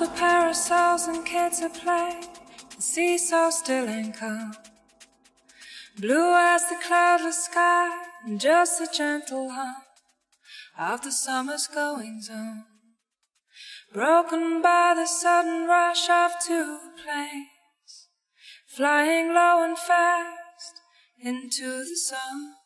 The parasols and kids at play, the seesaw still ain't calm. Blue as the cloudless sky, and just the gentle hum of the summer's goings on. Broken by the sudden rush of two planes, flying low and fast into the sun.